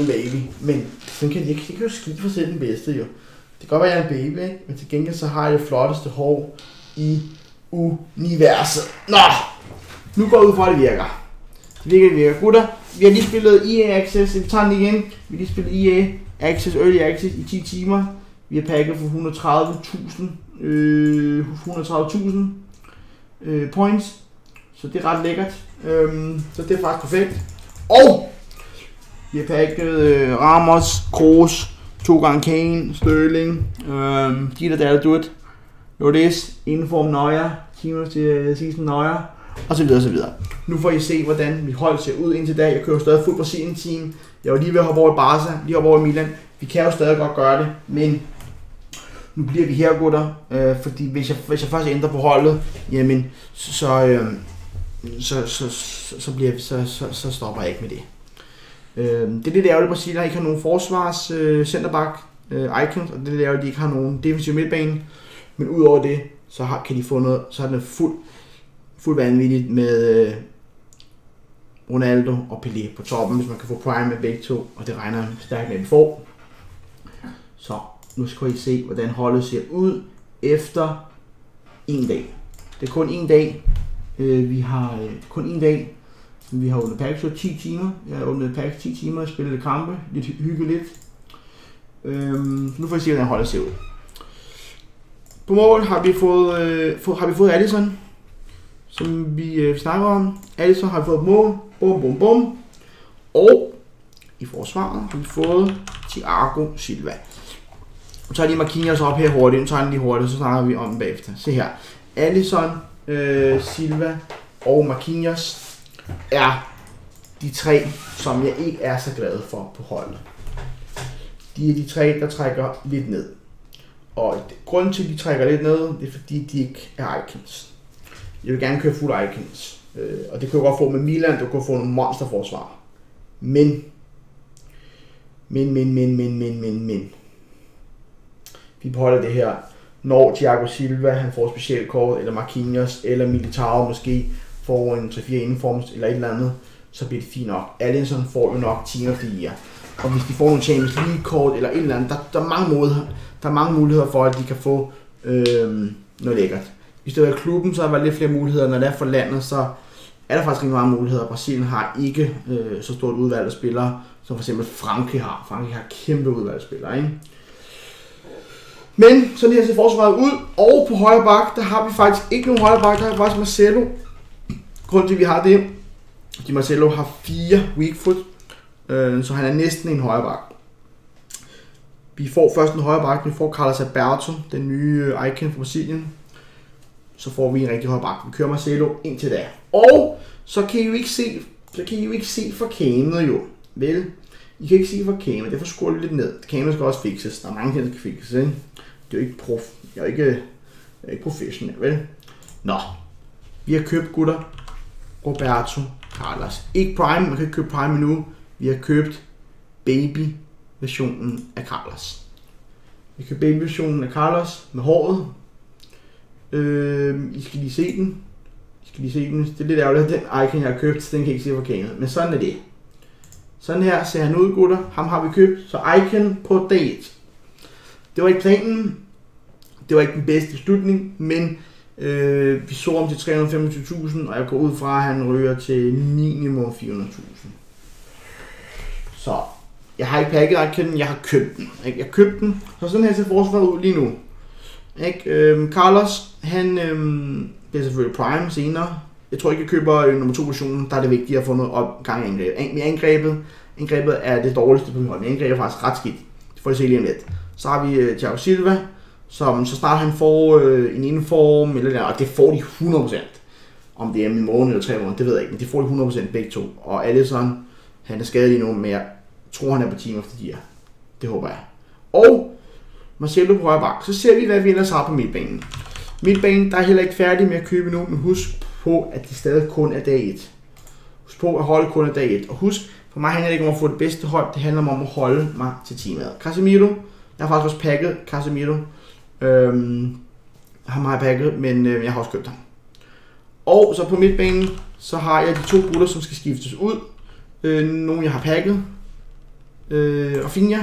nogen baby. Men sådan kan de ikke, Det kan jo skide for selv den bedste jo. Det kan godt være, at jeg er en baby, ikke? men til gengæld så har jeg det flotteste hår i universet. Nå, nu går jeg ud for, at det virker. Det virker, det virker. Gutter, vi har lige spillet EA Access, vi tager den igen. Vi har lige spillet EA Access, Early Access i 10 timer. Vi har pakket for 130.000 øh, 130.000 øh, points. Så det er ret lækkert. Øhm, så det er faktisk perfekt. Og jeg har øh, Ramos, Kroos, to gange Kane, Sterling, øhm, øh, de der. Lourdes, Inform Nøjer, Kino til season og så videre, og så videre. Nu får I se, hvordan mit hold ser ud indtil dag. Jeg kører stadig fuld Brasilien team. Jeg var lige ved at hoppe over i Barca, lige hoppe over i Milan. Vi kan jo stadig godt gøre det, men nu bliver vi her, gutter. Øh, fordi hvis jeg, hvis jeg først ændrer på holdet, jamen, så, så, øh, så, så, så, så, bliver, så, så, så stopper jeg ikke med det. Øh, det er lidt ærgerligt, at Brasilien ikke har nogen forsvars øh, centerback øh, icons, og det er lidt ærgerligt, at de ikke har nogen defensiv midtbane. Men udover det, så har, kan de få noget, så er det fuld, fuld vanvittigt med øh, Ronaldo og Pelé på toppen, hvis man kan få prime med begge to, og det regner stærkt med, at vi får. Så nu skal I se, hvordan holdet ser ud efter en dag. Det er kun en dag. Øh, vi har øh, kun en dag. Vi har åbnet pack så 10 timer. Jeg har åbnet pack 10 timer spillet lidt kampe. Lidt hyggeligt. Øhm, nu får vi se, hvordan holdet ser ud. På mål har vi fået, øh, få, har vi fået Allison, som vi øh, snakker om. Allison har vi fået mål. Bum, bum, bum. Og i forsvaret har vi fået Thiago Silva. Nu tager jeg lige Marquinhos op her hurtigt. Nu tager jeg lige hurtigt, så snakker vi om bagefter. Se her. Allison, øh, Silva og Marquinhos er de tre, som jeg ikke er så glad for på holdet. De er de tre, der trækker lidt ned. Og grunden til, at de trækker lidt ned, det er fordi, de ikke er icons. Jeg vil gerne køre fuld icons. Øh, og det kan jeg godt få med Milan, du kan få nogle monsterforsvar. Men, men, men, men, men, men, men, men. Vi beholder det her, når Thiago Silva han får specielt kort, eller Marquinhos, eller Militao måske får en 3-4 informs eller et eller andet, så bliver det fint nok. Allison får jo nok Team of the Year. Og hvis de får nogle Champions League kort, eller et eller andet, der, der, er mange muligheder, der er mange muligheder for, at de kan få øh, noget lækkert. Hvis det i klubben, så er der lidt flere muligheder. Når det er for landet, så er der faktisk rigtig mange muligheder. Brasilien har ikke øh, så stort udvalg af spillere, som for eksempel Frankrig har. Frankrig har kæmpe udvalg af spillere, ikke? Men så lige ser forsvaret ud, og på højre bak, der har vi faktisk ikke nogen højre bak, der har vi faktisk Marcelo. Grunden til, at vi har det, Di Marcello har fire weak foot, øh, så han er næsten en højre bak. Vi får først en højre bak, vi får Carlos Alberto, den nye øh, icon fra Brasilien. Så får vi en rigtig højre bak. Vi kører Marcelo ind til der. Og så kan I jo ikke se, så kan I jo ikke se for kameraet jo. Vel, I kan ikke se for kameraet, derfor skruer lidt ned. Kameraet skal også fikses. Der er mange ting, der skal fikses, ikke? Det er jo ikke prof. Jeg er ikke, øh, jeg er ikke professionel, vel? Nå, vi har købt gutter. Roberto Carlos. Ikke Prime, man kan ikke købe Prime endnu. Vi har købt baby-versionen af Carlos. Vi købte baby-versionen af Carlos med håret. Øh, I skal lige se den. I skal lige se den. Det er lidt ærgerligt, at den icon, jeg har købt, den kan I ikke se på kameraet. Men sådan er det. Sådan her ser han ud, gutter. Ham har vi købt. Så icon på date. Det var ikke planen. Det var ikke den bedste beslutning, men øh, vi så om til 325.000, og jeg går ud fra, at han ryger til minimum 400.000. Så jeg har ikke pakket den, jeg har købt den. Ikke? Jeg købte den, så sådan her ser forsvaret ud lige nu. Ikke? Øhm, Carlos, han øhm, bliver selvfølgelig prime senere. Jeg tror ikke, jeg køber øh, nummer 2 versionen, der er det vigtigt at få noget opgang i angrebet. Med angrebet, angrebet er det dårligste på min hold. Angrebet er faktisk ret skidt. Det får jeg se lige om lidt. Så har vi øh, Thiago Silva, som så snart han får øh, en inform, eller der, og det får de 100%. Om det er en måned eller tre måneder, det ved jeg ikke, men det får de 100% begge to. Og Allison, han er skadet lige nu, men jeg tror, han er på team efter de her. Det håber jeg. Og Marcelo på højre bak. Så ser vi, hvad vi ellers har på midtbanen. Midtbanen, der er heller ikke færdig med at købe nu, men husk på, at de stadig kun er dag 1. Husk på, at holde kun er dag 1. Og husk, for mig handler det ikke om at få det bedste hold, det handler om at holde mig til teamet. Casemiro, jeg har faktisk også pakket Casemiro. Øhm, ham har jeg pakket, men øh, jeg har også købt ham. Og så på midtbanen, så har jeg de to gutter, som skal skiftes ud. Øh, nogle jeg har pakket. Øh, Rafinha,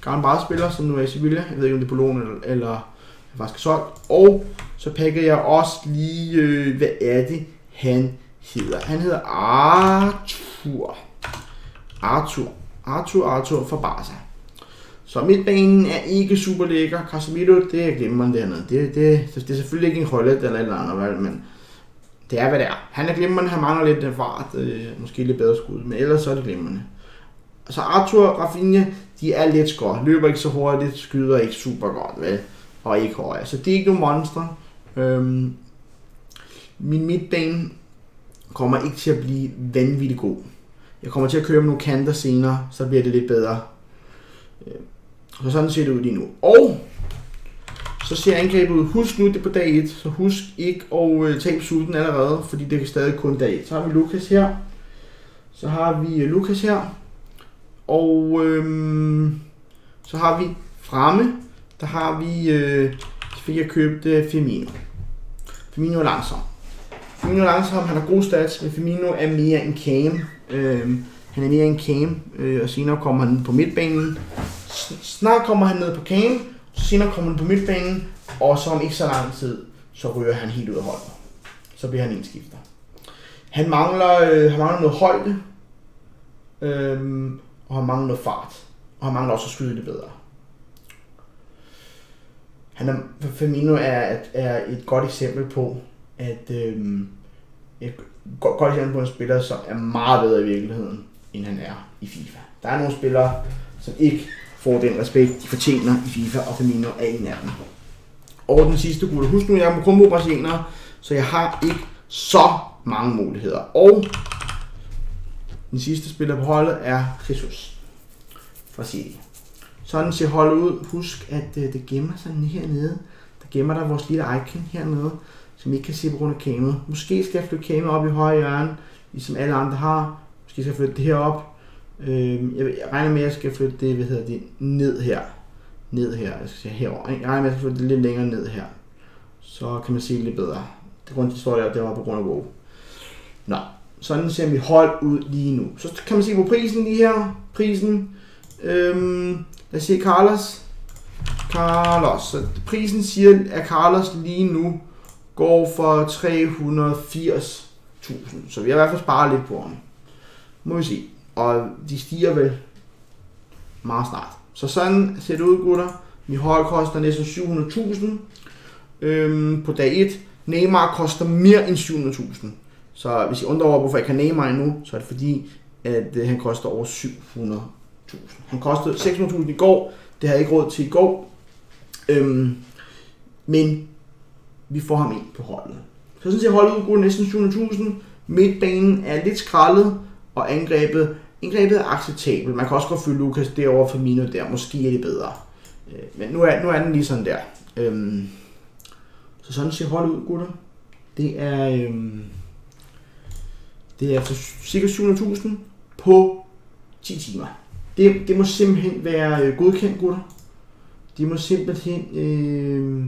gammel brætspiller, som nu er i Sevilla. Jeg ved ikke, om det er på lån eller, eller faktisk er solgt. Og så pakker jeg også lige, øh, hvad er det, han hedder? Han hedder Arthur. Arthur. Arthur, Arthur fra Barca. Så midtbanen er ikke super lækker. Casemiro, det er glimrende dernede. Det, det, det er selvfølgelig ikke en Holland eller eller andet, men det er, hvad det er. Han er glimrende, han mangler lidt øh, fart, øh, måske lidt bedre skud, men ellers så er det glimrende. Så Arthur og Rafinha, de er lidt skåret. Løber ikke så hurtigt, skyder ikke super godt, vel? Og ikke højere. Så det er ikke nogen monstre. Øhm, min midtbane kommer ikke til at blive vanvittigt god. Jeg kommer til at køre med nogle kanter senere, så bliver det lidt bedre. Øh, så sådan ser det ud lige nu. Og så ser angrebet ud. Husk nu det på dag 1, så husk ikke at øh, tabe sulten allerede, fordi det er stadig kun dag 1. Så har vi Lukas her. Så har vi øh, Lukas her. Og øhm, så har vi fremme, der har vi, øh, fik jeg købt øh, Firmino. Firmino er langsom. Firmino er langsom, han har gode stats, men Firmino er mere en Cam. Øh, han er mere en Cam, øh, og senere kommer han på midtbanen. Snart kommer han ned på kagen, så senere kommer han på midtbanen, og så om ikke så lang tid, så ryger han helt ud af holdet. Så bliver han indskifter. Han mangler, øh, han mangler noget højde, øh, og han mangler noget fart. Og han mangler også at skyde det bedre. Han er, Firmino er, er et godt eksempel på, at øh, et godt, godt eksempel på en spiller, som er meget bedre i virkeligheden, end han er i FIFA. Der er nogle spillere, som ikke får den respekt, de fortjener i FIFA, og Firmino er en af dem. Og den sidste gule. Husk nu, jeg er kun mod brasilianere, så jeg har ikke så mange muligheder. Og den sidste spiller på holdet er Jesus fra City. Sådan ser holdet ud. Husk, at øh, det gemmer sig hernede. Der gemmer der vores lille icon hernede, som I ikke kan se på grund af kameraet. Måske skal jeg flytte kameraet op i højre hjørne, ligesom alle andre har. Måske skal jeg flytte det her op. Øh, jeg regner med, at jeg skal flytte det, hvad hedder det, ned her. Ned her, jeg skal sige herover. Jeg regner med, at jeg skal flytte det lidt længere ned her. Så kan man se det lidt bedre. Det grund til, at står det var på grund af WoW. Nå, sådan ser mit hold ud lige nu. Så kan man se på prisen lige her. Prisen. Øhm, lad os se Carlos. Carlos. Så prisen siger, at Carlos lige nu går for 380.000. Så vi har i hvert fald sparet lidt på ham. Må vi se. Og de stiger vel meget snart. Så sådan ser det ud, gutter. Min højre koster næsten 700.000 øhm, på dag 1. Neymar koster mere end 700.000. Så hvis I undrer over, hvorfor jeg kan Neymar endnu, så er det fordi, at øh, han koster over 700.000. Han kostede 600.000 i går. Det har jeg ikke råd til i går. Øhm, men vi får ham ind på holdet. Så sådan ser holdet ud går næsten 700.000. Midtbanen er lidt skrællet, og angrebet, angrebet er acceptabelt. Man kan også godt fylde Lukas derovre for Mino der. Måske er det bedre. Øh, men nu er, nu er den lige sådan der. Øhm, så sådan ser holdet ud, gutter. Det er, øhm, det er for cirka 700.000 på 10 timer. Det, det må simpelthen være øh, godkendt, gutter. De må simpelthen øh,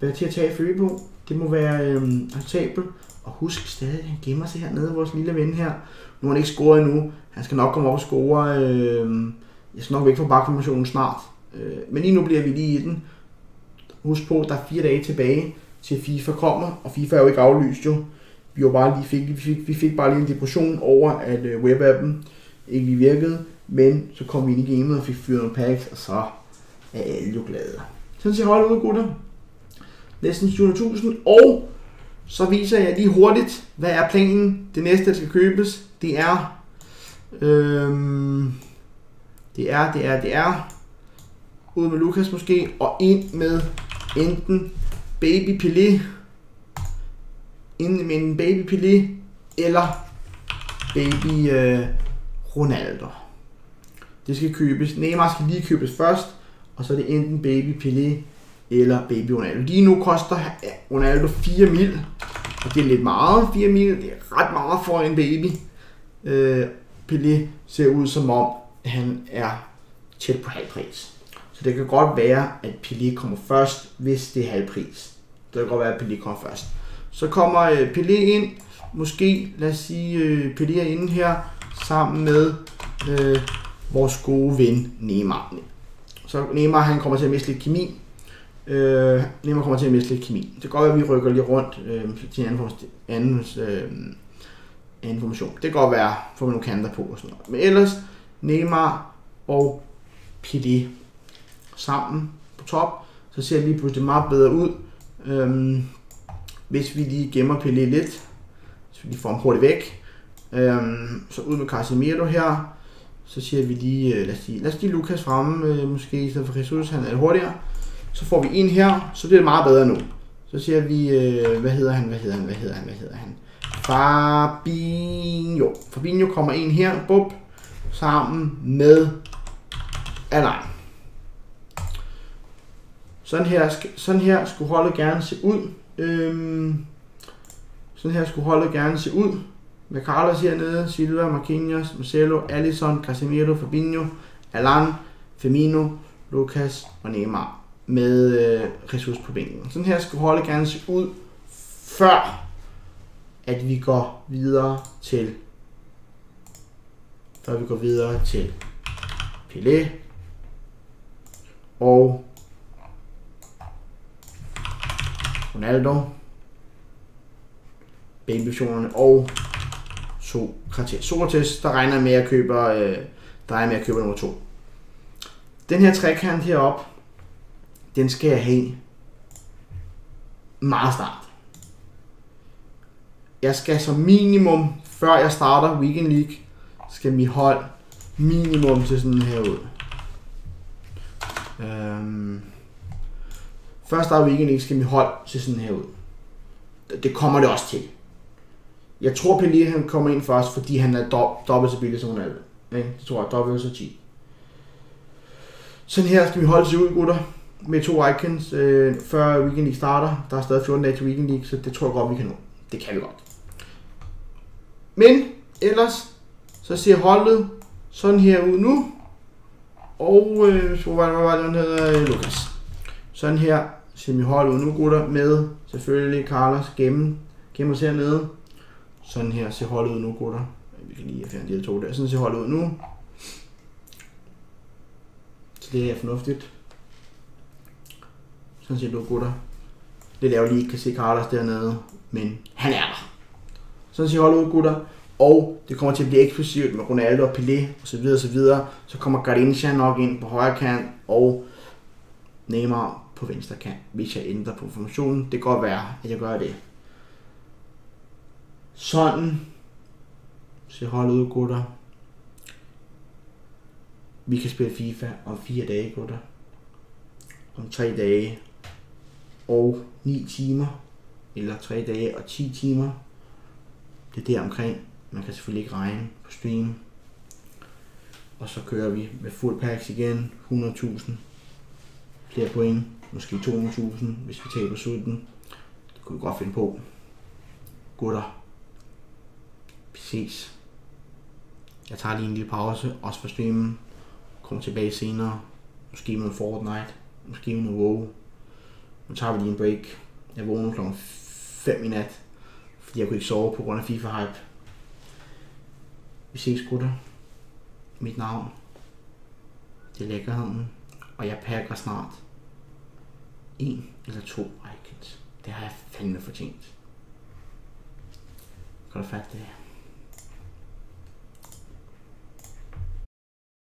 være til at tage følge på. Det må være øh, acceptabelt. Og husk stadig, at han gemmer sig hernede, vores lille ven her. Nu har han ikke scoret endnu. Han skal nok komme op og score. Øh, jeg skal nok væk fra bakformationen snart. Øh, men lige nu bliver vi lige i den. Husk på, at der er fire dage tilbage til FIFA kommer, og FIFA er jo ikke aflyst jo. Vi, var bare lige fik, vi, fik, vi fik bare lige en depression over, at øh, webappen ikke lige virkede, men så kom vi ind i gamet og fik fyret nogle packs, og så er alle jo glade. Sådan ser holdet ud, gutter. Næsten 700.000, og så viser jeg lige hurtigt, hvad er planen. Det næste, der skal købes, det er... Øhm, det er, det er, det er... Ud med Lukas måske, og ind med enten Baby Pelé, ind med en Baby Pelé, eller Baby øh, Ronaldo. Det skal købes. Neymar skal lige købes først, og så er det enten Baby Pelé eller Baby Ronaldo. Lige nu koster Ronaldo 4 mil, og det er lidt meget. 4 mil, det er ret meget for en baby. Øh, Pelé ser ud som om, han er tæt på halv pris. Så det kan godt være, at Pelé kommer først, hvis det er halv pris. Det kan godt være, at Pelé kommer først. Så kommer øh, Pelé ind, måske, lad os sige, øh, Pelé er inde her, sammen med øh, vores gode ven Neymar. Så Neymar han kommer til at miste lidt kemi. Øh, Neymar kommer til at miste lidt kemi. Det kan godt være, at vi rykker lige rundt øh, til en anden, anden, øh, anden information. Det kan godt være, får vi nogle kanter på og sådan noget. Men ellers, Neymar og Pili sammen på top, så ser det lige pludselig meget bedre ud. Øhm, hvis vi lige gemmer Pelé lidt, så vi lige får ham hurtigt væk. Øhm, så ud med Casemiro her, så siger vi lige, øh, lad os lige, lad os lige Lukas fremme, øh, måske i stedet for Jesus, han er lidt hurtigere. Så får vi en her, så bliver det meget bedre nu. Så siger vi, øh, hvad hedder han, hvad hedder han, hvad hedder han, hvad hedder han? Fabinho. Fabinho kommer ind her, bup, sammen med Alain. Sådan her, sådan her skulle holdet gerne se ud. Øhm, sådan her skulle holdet gerne se ud. Med Carlos hernede, Silva, Marquinhos, Marcelo, Alisson, Casemiro, Fabinho, Alan, Firmino, Lucas og Neymar med øh, ressource på bænken. Sådan her skal holdet gerne se ud, før at vi går videre til før vi går videre til Pelé og Ronaldo, Bambitionerne og Sokrates. Sokrates, der regner med at købe, øh, der regner med at købe nummer 2. Den her trekant heroppe, den skal jeg have meget snart. Jeg skal som minimum, før jeg starter Weekend League, skal mit hold minimum til sådan her ud. Øhm, Først der Weekend League skal vi hold se sådan her ud. Det kommer det også til. Jeg tror Pelé han kommer ind først, fordi han er dobbelt så billig som Ronaldo. Ikke? Det tror jeg, dobbelt så 10. Sådan her skal vi holde sig ud, gutter. Med to icons, øh, før Weekend League starter. Der er stadig 14 dage til Weekend League, så det tror jeg godt, vi kan nå. Det kan vi godt. Men ellers, så ser holdet sådan her ud nu. Og øh, så var det, hvad var det, han hedder, Lukas. Sådan her semihold ud nu, gutter, med selvfølgelig Carlos gennem, gennem os hernede. Sådan her ser holdet ud nu, gutter. Vi kan lige fjerne de her to der. Sådan ser holdet ud nu. Så det er fornuftigt. Sådan ser det ud, gutter. Det er lige ikke kan se Carlos dernede, men han er der. Sådan siger holdet ud, gutter. Og det kommer til at blive eksplosivt med Ronaldo og Pelé og så videre, og så videre. Så kommer Garrincha nok ind på højre kant, og Neymar på venstre kant, hvis jeg ændrer på formationen. Det kan godt være, at jeg gør det. Sådan ser holdet ud, gutter. Vi kan spille FIFA om fire dage, gutter. Om tre dage og 9 timer. Eller 3 dage og 10 timer. Det er der omkring. Man kan selvfølgelig ikke regne på stream. Og så kører vi med full packs igen. 100.000 flere point. Måske 200.000, hvis vi taber sulten. Det kunne vi godt finde på. Gutter. Vi ses. Jeg tager lige en lille pause, også for streamen. Kommer tilbage senere. Måske med Fortnite. Måske med WoW. Nu tager vi lige en break. Jeg vågner klokken 5 i nat. Fordi jeg kunne ikke sove på grund af FIFA-hype. Vi ses, gutter. Mit navn. Det er lækkerheden. Og jeg pakker snart en eller to icons. Det har jeg fandme fortjent. Kan du fatte det?